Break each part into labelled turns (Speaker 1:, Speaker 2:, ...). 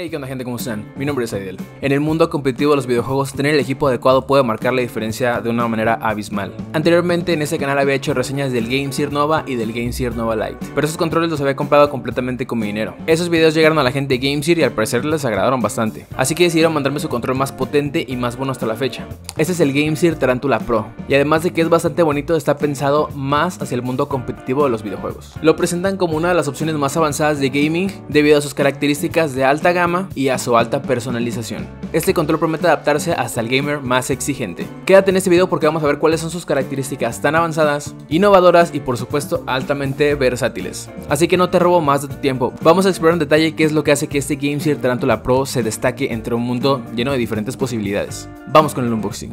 Speaker 1: Hey, ¿qué onda gente? ¿Cómo están? Mi nombre es Aidel. En el mundo competitivo de los videojuegos, tener el equipo adecuado puede marcar la diferencia de una manera abismal. Anteriormente en ese canal había hecho reseñas del Game Nova y del Game Nova Lite, pero esos controles los había comprado completamente con mi dinero. Esos videos llegaron a la gente de Game y al parecer les agradaron bastante, así que decidieron mandarme su control más potente y más bueno hasta la fecha. Este es el Game Tarantula Pro, y además de que es bastante bonito, está pensado más hacia el mundo competitivo de los videojuegos. Lo presentan como una de las opciones más avanzadas de gaming debido a sus características de alta gama y a su alta personalización. Este control promete adaptarse hasta el gamer más exigente. Quédate en este video porque vamos a ver cuáles son sus características tan avanzadas, innovadoras y por supuesto altamente versátiles. Así que no te robo más de tu tiempo, vamos a explorar en detalle qué es lo que hace que este Game Gear Tarantula Pro se destaque entre un mundo lleno de diferentes posibilidades. Vamos con el unboxing.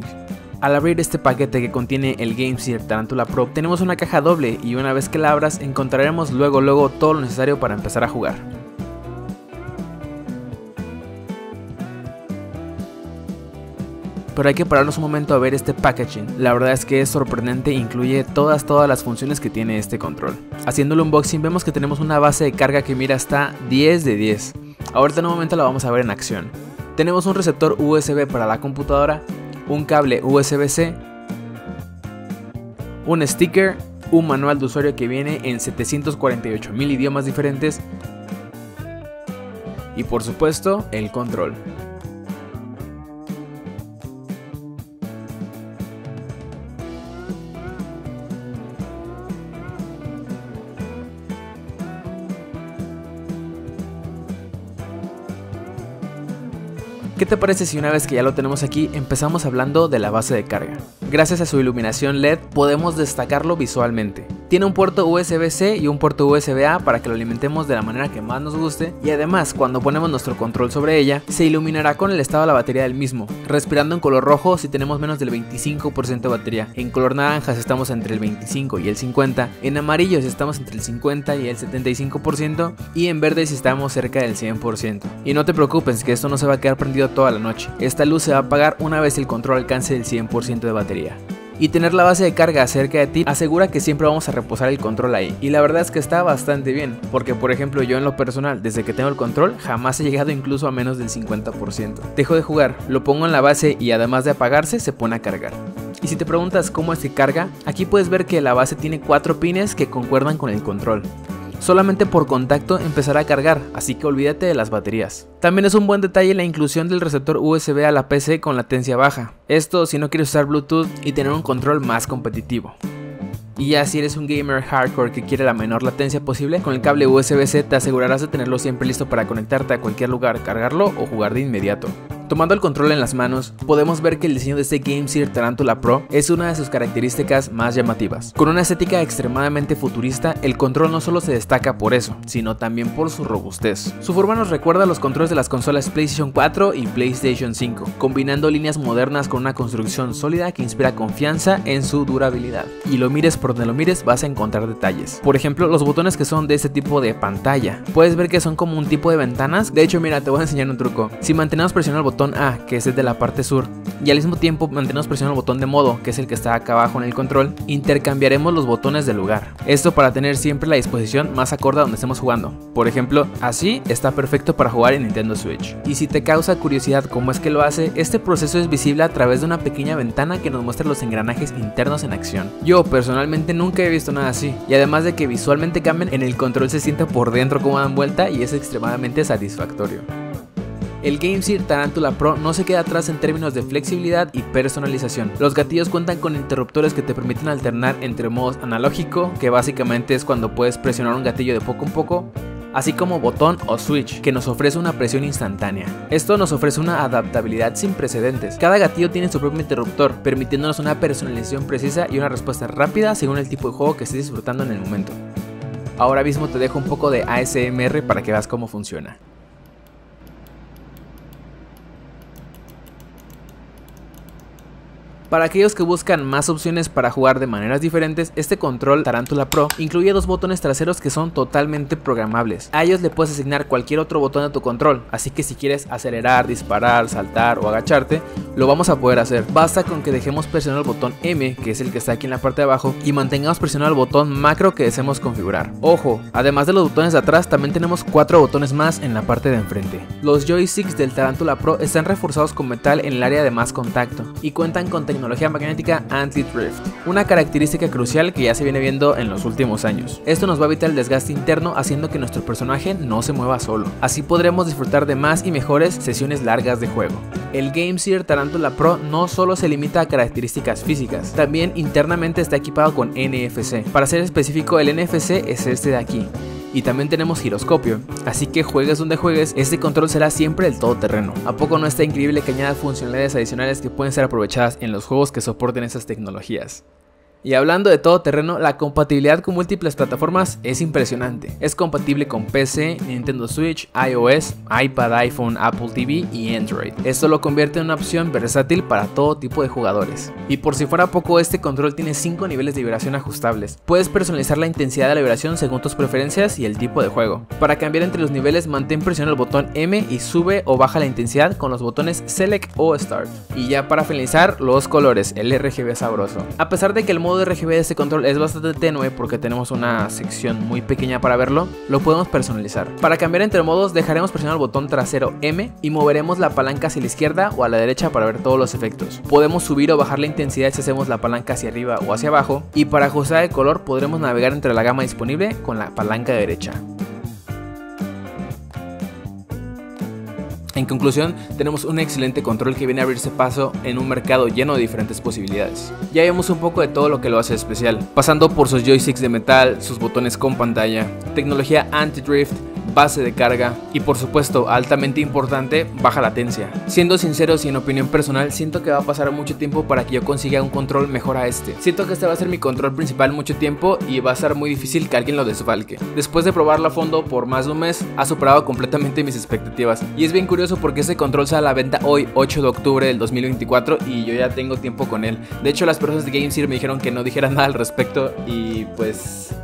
Speaker 1: Al abrir este paquete que contiene el Game Gear Tarantula Pro, tenemos una caja doble y una vez que la abras encontraremos luego luego todo lo necesario para empezar a jugar. Pero hay que pararnos un momento a ver este packaging. La verdad es que es sorprendente e incluye todas todas las funciones que tiene este control. Haciendo el unboxing vemos que tenemos una base de carga que mira hasta 10 de 10. Ahorita en un momento la vamos a ver en acción. Tenemos un receptor USB para la computadora, un cable USB-C, un sticker, un manual de usuario que viene en 748 mil idiomas diferentes y por supuesto el control. ¿Qué te parece si una vez que ya lo tenemos aquí empezamos hablando de la base de carga? Gracias a su iluminación LED podemos destacarlo visualmente. Tiene un puerto USB-C y un puerto USB-A para que lo alimentemos de la manera que más nos guste y además cuando ponemos nuestro control sobre ella se iluminará con el estado de la batería del mismo, respirando en color rojo si tenemos menos del 25% de batería, en color naranja si estamos entre el 25 y el 50, en amarillo si estamos entre el 50 y el 75% y en verde si estamos cerca del 100%. Y no te preocupes que esto no se va a quedar prendido toda la noche, esta luz se va a apagar una vez el control alcance el 100% de batería y tener la base de carga cerca de ti asegura que siempre vamos a reposar el control ahí. Y la verdad es que está bastante bien, porque por ejemplo yo en lo personal, desde que tengo el control, jamás he llegado incluso a menos del 50%. Dejo de jugar, lo pongo en la base y además de apagarse, se pone a cargar. Y si te preguntas cómo se carga, aquí puedes ver que la base tiene 4 pines que concuerdan con el control solamente por contacto empezará a cargar, así que olvídate de las baterías. También es un buen detalle la inclusión del receptor USB a la PC con latencia baja, esto si no quieres usar Bluetooth y tener un control más competitivo. Y ya si eres un gamer hardcore que quiere la menor latencia posible, con el cable USB-C te asegurarás de tenerlo siempre listo para conectarte a cualquier lugar, cargarlo o jugar de inmediato. Tomando el control en las manos, podemos ver que el diseño de este Game Gear Tarantula Pro es una de sus características más llamativas. Con una estética extremadamente futurista, el control no solo se destaca por eso, sino también por su robustez. Su forma nos recuerda a los controles de las consolas PlayStation 4 y PlayStation 5, combinando líneas modernas con una construcción sólida que inspira confianza en su durabilidad. Y lo mires por donde lo mires vas a encontrar detalles. Por ejemplo, los botones que son de este tipo de pantalla. Puedes ver que son como un tipo de ventanas. De hecho, mira, te voy a enseñar un truco. Si mantenemos presionado el botón botón A, que es el de la parte sur, y al mismo tiempo mantenemos presionando el botón de modo, que es el que está acá abajo en el control, intercambiaremos los botones del lugar. Esto para tener siempre la disposición más acorde a donde estemos jugando. Por ejemplo, así está perfecto para jugar en Nintendo Switch. Y si te causa curiosidad cómo es que lo hace, este proceso es visible a través de una pequeña ventana que nos muestra los engranajes internos en acción. Yo personalmente nunca he visto nada así, y además de que visualmente cambian, en el control se siente por dentro como dan vuelta y es extremadamente satisfactorio el Game Gear Tarantula Pro no se queda atrás en términos de flexibilidad y personalización. Los gatillos cuentan con interruptores que te permiten alternar entre modos analógico, que básicamente es cuando puedes presionar un gatillo de poco en poco, así como botón o switch, que nos ofrece una presión instantánea. Esto nos ofrece una adaptabilidad sin precedentes. Cada gatillo tiene su propio interruptor, permitiéndonos una personalización precisa y una respuesta rápida según el tipo de juego que estés disfrutando en el momento. Ahora mismo te dejo un poco de ASMR para que veas cómo funciona. Para aquellos que buscan más opciones para jugar de maneras diferentes, este control Tarantula Pro incluye dos botones traseros que son totalmente programables. A ellos le puedes asignar cualquier otro botón de tu control, así que si quieres acelerar, disparar, saltar o agacharte, lo vamos a poder hacer. Basta con que dejemos presionar el botón M, que es el que está aquí en la parte de abajo, y mantengamos presionado el botón macro que deseemos configurar. Ojo, además de los botones de atrás, también tenemos cuatro botones más en la parte de enfrente. Los joysticks del Tarantula Pro están reforzados con metal en el área de más contacto y cuentan con tecnología magnética anti-drift, una característica crucial que ya se viene viendo en los últimos años. Esto nos va a evitar el desgaste interno haciendo que nuestro personaje no se mueva solo. Así podremos disfrutar de más y mejores sesiones largas de juego. El Game Seer Tarantula Pro no solo se limita a características físicas, también internamente está equipado con NFC. Para ser específico, el NFC es este de aquí, y también tenemos giroscopio, así que juegues donde juegues, este control será siempre el todoterreno. ¿A poco no está increíble que añada funcionalidades adicionales que pueden ser aprovechadas en los juegos que soporten esas tecnologías? Y hablando de todo terreno, la compatibilidad con múltiples plataformas es impresionante. Es compatible con PC, Nintendo Switch, iOS, iPad, iPhone, Apple TV y Android. Esto lo convierte en una opción versátil para todo tipo de jugadores. Y por si fuera poco, este control tiene 5 niveles de vibración ajustables. Puedes personalizar la intensidad de la vibración según tus preferencias y el tipo de juego. Para cambiar entre los niveles, mantén presionado el botón M y sube o baja la intensidad con los botones Select o Start. Y ya para finalizar, los colores, el RGB sabroso. A pesar de que el modo de RGB de este control es bastante tenue porque tenemos una sección muy pequeña para verlo, lo podemos personalizar. Para cambiar entre modos dejaremos presionar el botón trasero M y moveremos la palanca hacia la izquierda o a la derecha para ver todos los efectos. Podemos subir o bajar la intensidad si hacemos la palanca hacia arriba o hacia abajo y para ajustar el color podremos navegar entre la gama disponible con la palanca derecha. En conclusión, tenemos un excelente control que viene a abrirse paso en un mercado lleno de diferentes posibilidades. Ya vemos un poco de todo lo que lo hace especial, pasando por sus joysticks de metal, sus botones con pantalla, tecnología anti-drift, base de carga y por supuesto, altamente importante, baja latencia. Siendo sinceros y en opinión personal, siento que va a pasar mucho tiempo para que yo consiga un control mejor a este. Siento que este va a ser mi control principal mucho tiempo y va a ser muy difícil que alguien lo desfalque. Después de probarlo a fondo por más de un mes, ha superado completamente mis expectativas. Y es bien curioso porque este control sale a la venta hoy, 8 de octubre del 2024 y yo ya tengo tiempo con él. De hecho, las personas de GameSeer me dijeron que no dijera nada al respecto y pues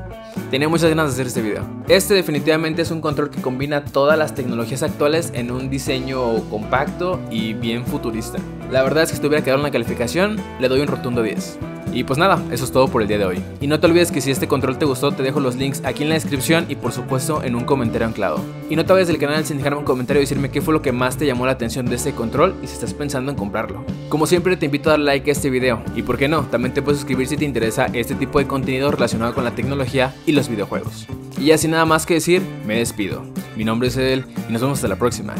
Speaker 1: Tenía muchas ganas de hacer este video. Este definitivamente es un control que combina todas las tecnologías actuales en un diseño compacto y bien futurista. La verdad es que si tuviera que dar una calificación, le doy un rotundo 10. Y pues nada, eso es todo por el día de hoy. Y no te olvides que si este control te gustó, te dejo los links aquí en la descripción y por supuesto en un comentario anclado. Y no te vayas del canal sin dejarme un comentario y decirme qué fue lo que más te llamó la atención de este control y si estás pensando en comprarlo. Como siempre te invito a dar like a este video y por qué no, también te puedes suscribir si te interesa este tipo de contenido relacionado con la tecnología y los videojuegos. Y ya sin nada más que decir, me despido. Mi nombre es Edel y nos vemos hasta la próxima.